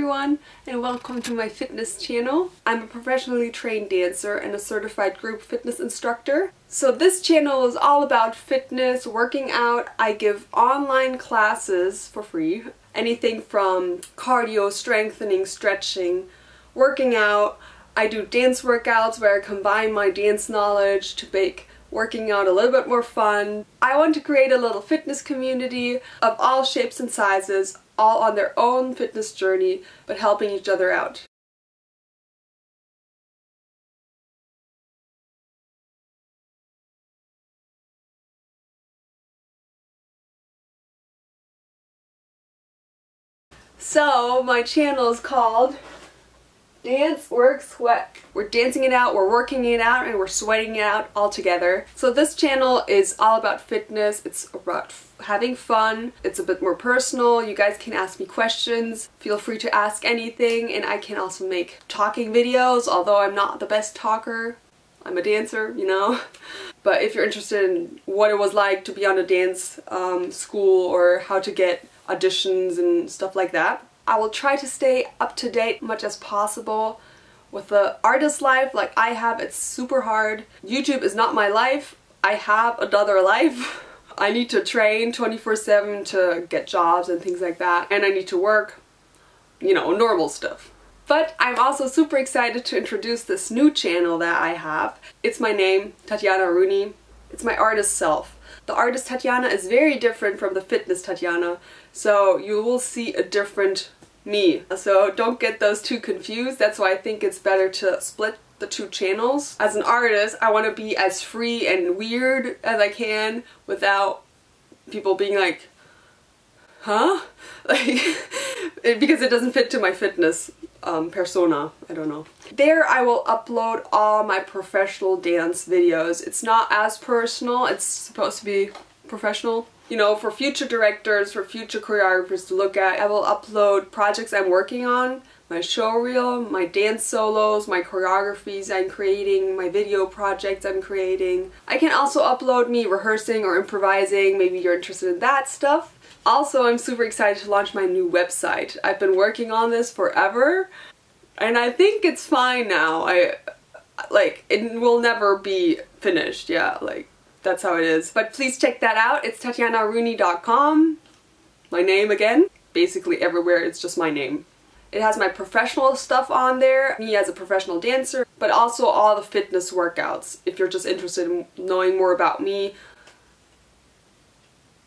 Everyone and welcome to my fitness channel. I'm a professionally trained dancer and a certified group fitness instructor. So this channel is all about fitness, working out. I give online classes for free. Anything from cardio, strengthening, stretching, working out. I do dance workouts where I combine my dance knowledge to make working out a little bit more fun. I want to create a little fitness community of all shapes and sizes all on their own fitness journey, but helping each other out. So, my channel is called Dance, work, sweat. We're dancing it out, we're working it out, and we're sweating it out all together. So this channel is all about fitness. It's about having fun. It's a bit more personal. You guys can ask me questions. Feel free to ask anything, and I can also make talking videos, although I'm not the best talker. I'm a dancer, you know? But if you're interested in what it was like to be on a dance um, school or how to get auditions and stuff like that, I will try to stay up to date much as possible with the artist life like I have. It's super hard. YouTube is not my life. I have another life. I need to train 24-7 to get jobs and things like that. And I need to work, you know, normal stuff. But I'm also super excited to introduce this new channel that I have. It's my name, Tatiana Rooney. It's my artist self. The artist Tatiana is very different from the fitness Tatiana, so you will see a different me. So don't get those two confused. That's why I think it's better to split the two channels. As an artist, I want to be as free and weird as I can without people being like, huh? Like, because it doesn't fit to my fitness um, persona. I don't know. There I will upload all my professional dance videos. It's not as personal. It's supposed to be professional you know, for future directors, for future choreographers to look at. I will upload projects I'm working on, my show reel, my dance solos, my choreographies I'm creating, my video projects I'm creating. I can also upload me rehearsing or improvising, maybe you're interested in that stuff. Also, I'm super excited to launch my new website. I've been working on this forever, and I think it's fine now. I, like, it will never be finished, yeah, like, that's how it is. But please check that out. It's tatianarooney.com. My name again. Basically everywhere it's just my name. It has my professional stuff on there, me as a professional dancer, but also all the fitness workouts. If you're just interested in knowing more about me,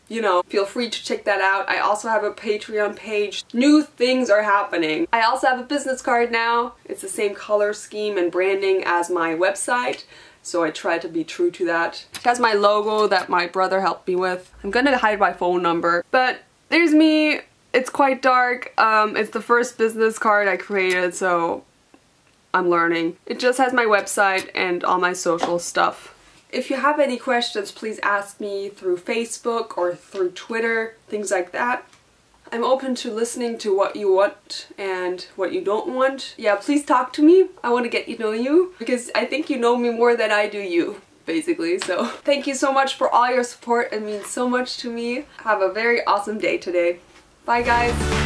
you know, feel free to check that out. I also have a Patreon page. New things are happening. I also have a business card now. It's the same color scheme and branding as my website so I try to be true to that. It has my logo that my brother helped me with. I'm gonna hide my phone number, but there's me. It's quite dark. Um, it's the first business card I created, so I'm learning. It just has my website and all my social stuff. If you have any questions, please ask me through Facebook or through Twitter, things like that. I'm open to listening to what you want and what you don't want. Yeah, please talk to me. I want to get to know you because I think you know me more than I do you basically. So thank you so much for all your support. It means so much to me. Have a very awesome day today. Bye guys.